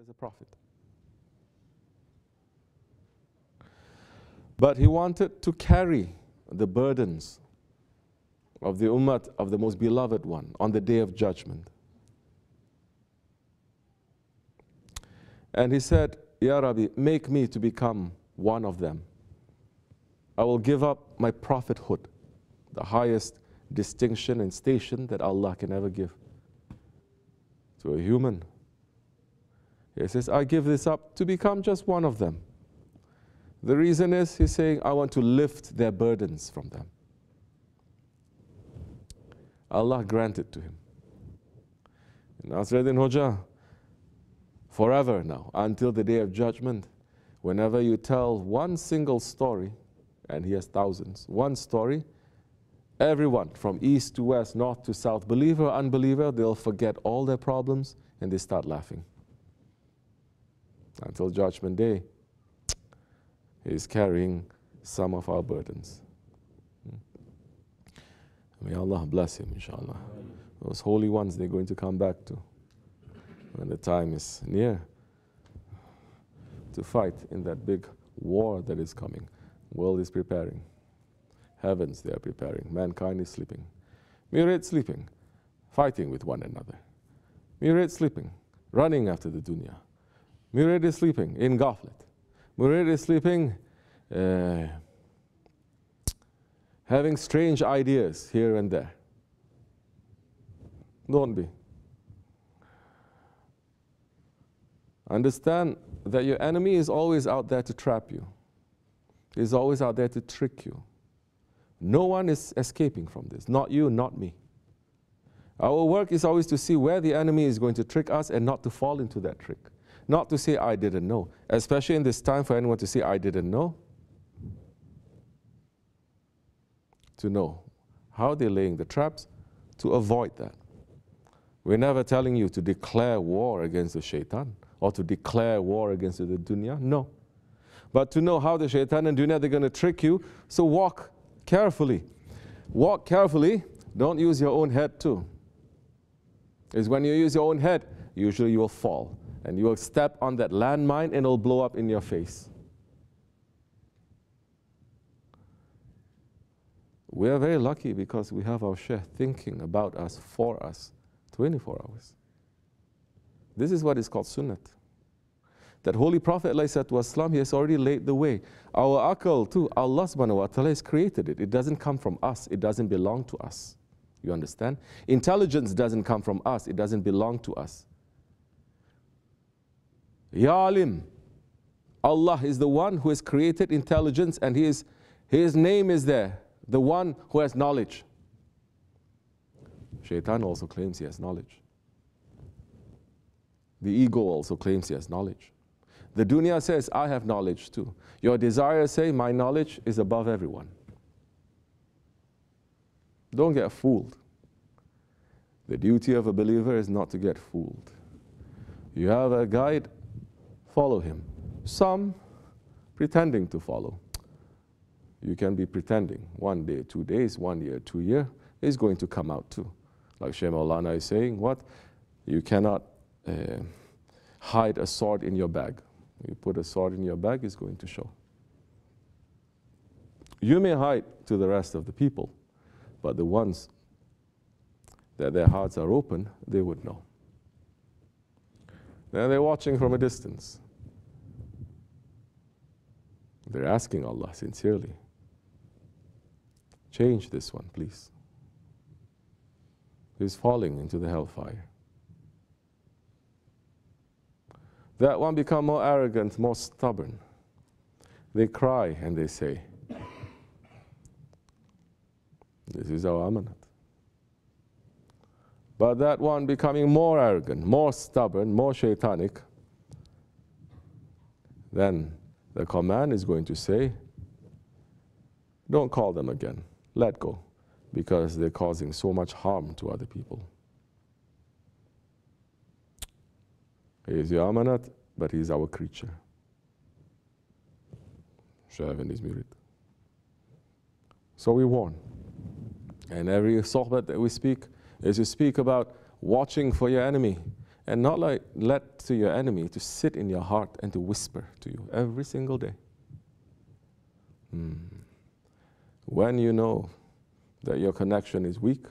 as a prophet. But he wanted to carry the burdens of the ummah of the most beloved one on the day of judgment. And he said, Ya Rabbi, make me to become one of them. I will give up my prophethood, the highest distinction and station that Allah can ever give to a human. He says, I give this up to become just one of them. The reason is, he's saying, I want to lift their burdens from them. Allah granted to him. And Nasreddin Hoja, forever now, until the day of judgment, whenever you tell one single story, and he has thousands, one story, everyone from east to west, north to south, believer unbeliever, they'll forget all their problems and they start laughing. Until judgment day, He is carrying some of our burdens. Hmm. May Allah bless him, inshallah. Those holy ones they're going to come back to when the time is near to fight in that big war that is coming. World is preparing. Heavens they are preparing. Mankind is sleeping. Murid sleeping, fighting with one another. Murid sleeping, running after the dunya. Murid is sleeping in ghaflat. Murid is sleeping, uh, having strange ideas here and there. Don't be. Understand that your enemy is always out there to trap you. He's always out there to trick you. No one is escaping from this. Not you, not me. Our work is always to see where the enemy is going to trick us and not to fall into that trick. Not to say, I didn't know. Especially in this time for anyone to say, I didn't know. To know how they're laying the traps to avoid that. We're never telling you to declare war against the shaitan or to declare war against the dunya. No. But to know how the shaitan and dunya, they're going to trick you. So walk carefully. Walk carefully. Don't use your own head too. Is when you use your own head, usually you will fall. And you will step on that landmine and it'll blow up in your face. We are very lucky because we have our Shaykh thinking about us, for us, 24 hours. This is what is called sunnat. That Holy Prophet والسلام, he has already laid the way. Our akal too, Allah subhanahu wa ta'ala has created it. It doesn't come from us, it doesn't belong to us. You understand? Intelligence doesn't come from us, it doesn't belong to us. Ya Alim, Allah is the one who has created intelligence and his, his name is there, the one who has knowledge. Shaitan also claims he has knowledge. The ego also claims he has knowledge. The dunya says, I have knowledge too. Your desires say, my knowledge is above everyone. Don't get fooled. The duty of a believer is not to get fooled. You have a guide, follow him. Some pretending to follow. You can be pretending. One day, two days, one year, two year is going to come out too. Like Shaykh Maulana is saying, what? You cannot uh, hide a sword in your bag. You put a sword in your bag, it's going to show. You may hide to the rest of the people, but the ones that their hearts are open, they would know. Then they're watching from a distance. They're asking Allah sincerely, change this one, please. He's falling into the hellfire. That one become more arrogant, more stubborn. They cry and they say, This is our amanat. But that one becoming more arrogant, more stubborn, more shaitanic, then the command is going to say, Don't call them again. Let go. Because they're causing so much harm to other people. He is your amanat, but he is our creature. Is. So we warn. And every sohbet that we speak is to speak about watching for your enemy and not like let to your enemy to sit in your heart and to whisper to you every single day. Hmm. When you know that your connection is weak,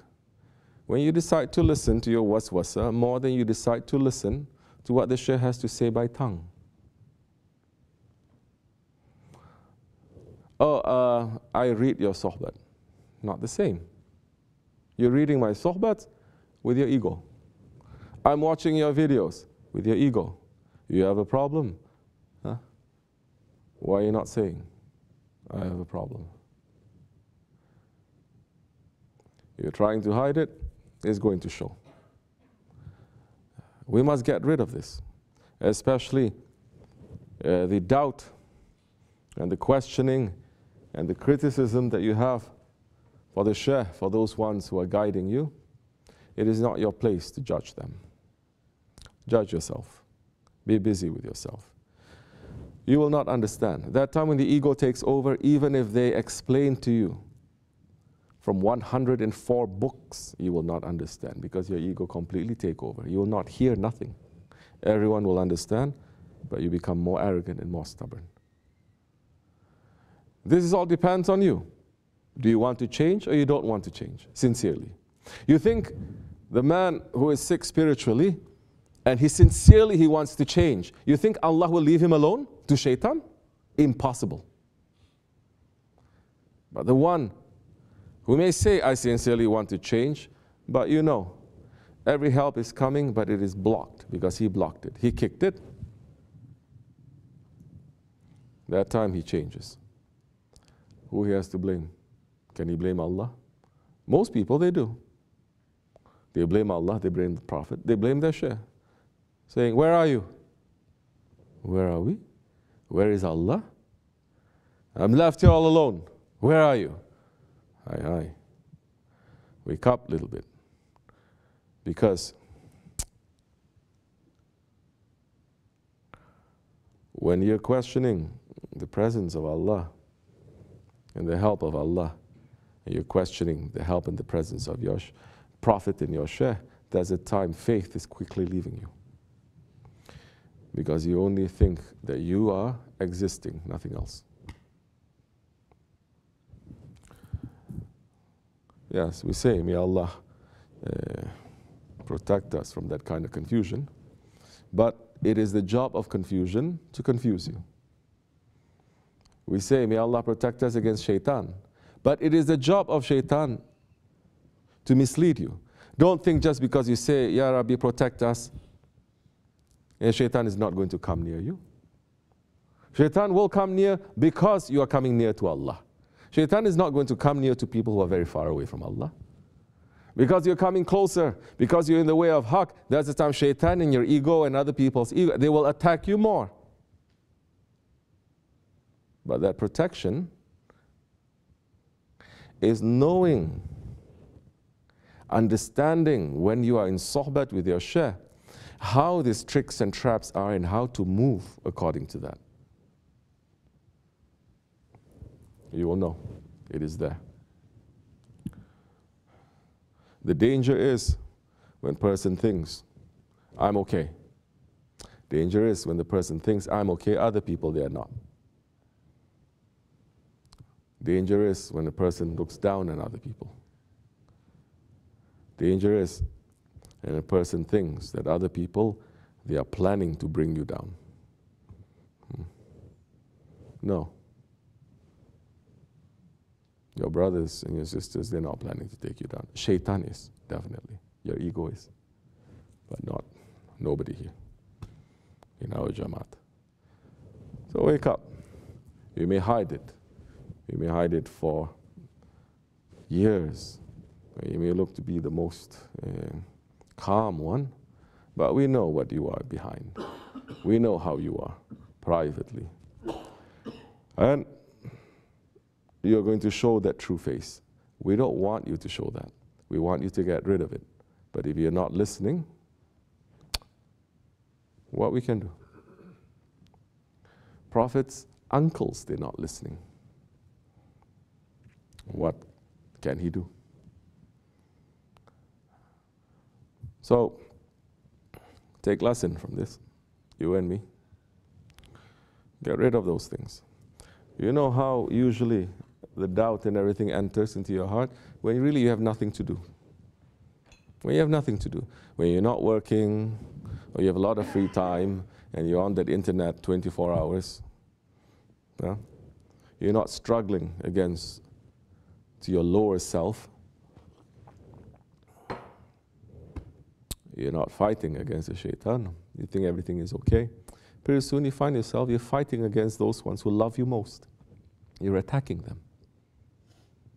when you decide to listen to your waswasa more than you decide to listen to what the Shaykh has to say by tongue. Oh, uh, I read your sohbat. Not the same. You're reading my sohbat with your ego. I'm watching your videos with your ego. You have a problem. Huh? Why are you not saying, I have a problem? You're trying to hide it, it's going to show. We must get rid of this, especially uh, the doubt and the questioning and the criticism that you have for the Shaykh, for those ones who are guiding you. It is not your place to judge them. Judge yourself. Be busy with yourself. You will not understand. That time when the ego takes over, even if they explain to you from 104 books, you will not understand because your ego completely take over. You will not hear nothing. Everyone will understand, but you become more arrogant and more stubborn. This is all depends on you. Do you want to change or you don't want to change? Sincerely. You think the man who is sick spiritually and he sincerely he wants to change, you think Allah will leave him alone to shaitan? Impossible. But the one who may say, I sincerely want to change, but you know, every help is coming, but it is blocked because he blocked it. He kicked it. That time he changes. Who he has to blame? Can he blame Allah? Most people, they do. They blame Allah, they blame the Prophet, they blame their Shaykh, saying, Where are you? Where are we? Where is Allah? I'm left here all alone. Where are you? Aye, aye. Wake up a little bit. Because when you're questioning the presence of Allah and the help of Allah, and you're questioning the help and the presence of your Prophet and your Shaykh, there's a time faith is quickly leaving you. Because you only think that you are existing, nothing else. Yes, we say, may Allah uh, protect us from that kind of confusion. But it is the job of confusion to confuse you. We say, may Allah protect us against shaitan. But it is the job of shaitan to mislead you. Don't think just because you say, Ya Rabbi, protect us, and shaitan is not going to come near you. Shaitan will come near because you are coming near to Allah. Shaitan is not going to come near to people who are very far away from Allah. Because you're coming closer, because you're in the way of haqq, that's the time shaitan and your ego and other people's ego, they will attack you more. But that protection is knowing, understanding when you are in sohbat with your shaykh, how these tricks and traps are and how to move according to that. You will know it is there. The danger is when person thinks, I'm okay. Danger is when the person thinks, I'm okay, other people, they are not. Danger is when a person looks down on other people. Danger is when a person thinks that other people, they are planning to bring you down. Hmm. No. Your brothers and your sisters, they're not planning to take you down. Shaitan is, definitely. Your ego is. But not nobody here in our Jamaat. So wake up. You may hide it. You may hide it for years. You may look to be the most uh, calm one, but we know what you are behind. we know how you are privately. And you're going to show that true face. We don't want you to show that. We want you to get rid of it. But if you're not listening, what we can do? Prophets, uncles, they're not listening. What can he do? So take lesson from this, you and me. Get rid of those things. You know how usually the doubt and everything enters into your heart when really you have nothing to do. When you have nothing to do. When you're not working or you have a lot of free time and you're on that internet 24 hours. Yeah? You're not struggling against to your lower self. You're not fighting against the shaitan. You think everything is okay. Pretty soon you find yourself, you're fighting against those ones who love you most. You're attacking them.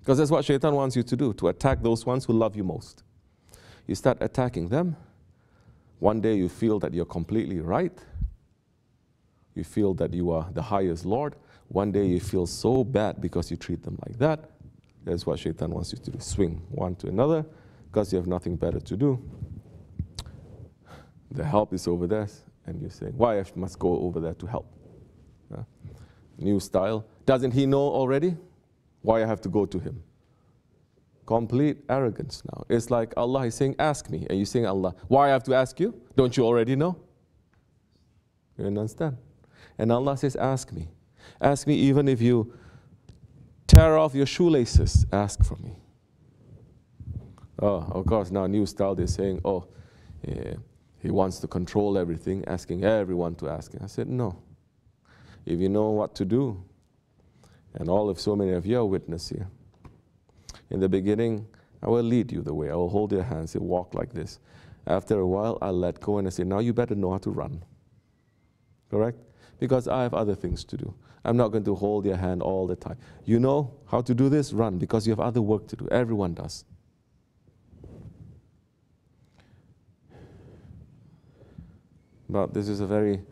Because that's what shaitan wants you to do, to attack those ones who love you most. You start attacking them. One day you feel that you're completely right. You feel that you are the highest Lord. One day you feel so bad because you treat them like that. That's what shaitan wants you to do. Swing one to another because you have nothing better to do. The help is over there, and you're saying, Why I must go over there to help? New style. Doesn't he know already? Why I have to go to him? Complete arrogance now. It's like Allah is saying, Ask me. And you're saying, Allah, why I have to ask you? Don't you already know? You understand? And Allah says, Ask me. Ask me even if you tear off your shoelaces, ask for me. Oh, of course, now new style, they're saying, oh, yeah, he wants to control everything, asking everyone to ask him. I said, no. If you know what to do, and all of so many of you are witness here. In the beginning, I will lead you the way. I will hold your hands and walk like this. After a while, I'll let go and I say, now you better know how to run. Correct? Because I have other things to do. I'm not going to hold your hand all the time. You know how to do this? Run because you have other work to do. Everyone does. But this is a very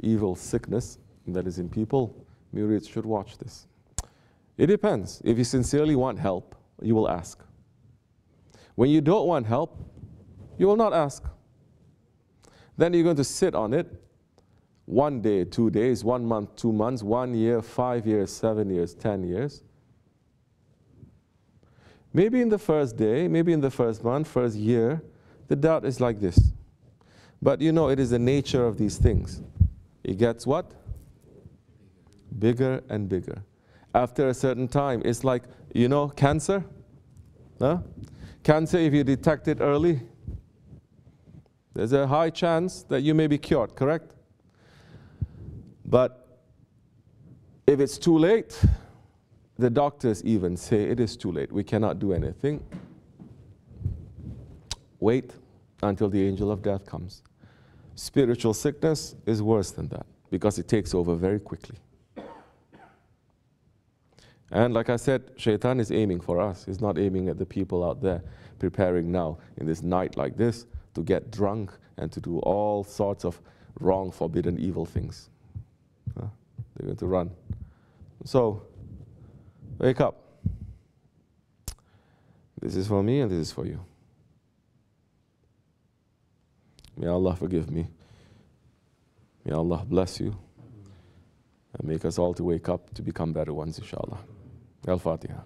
evil sickness that is in people. Murids should watch this. It depends. If you sincerely want help, you will ask. When you don't want help, you will not ask. Then you're going to sit on it one day, two days, one month, two months, one year, five years, seven years, ten years. Maybe in the first day, maybe in the first month, first year, the doubt is like this. But you know, it is the nature of these things. It gets what? Bigger and bigger. After a certain time, it's like, you know, cancer? Huh? Cancer, if you detect it early, there's a high chance that you may be cured, correct? But if it's too late, the doctors even say it is too late. We cannot do anything. Wait until the angel of death comes. Spiritual sickness is worse than that because it takes over very quickly. And like I said, shaitan is aiming for us. He's not aiming at the people out there preparing now in this night like this to get drunk and to do all sorts of wrong, forbidden, evil things. They're going to run. So, wake up. This is for me and this is for you. May Allah forgive me. May Allah bless you and make us all to wake up to become better ones, inshallah. Al Fatiha.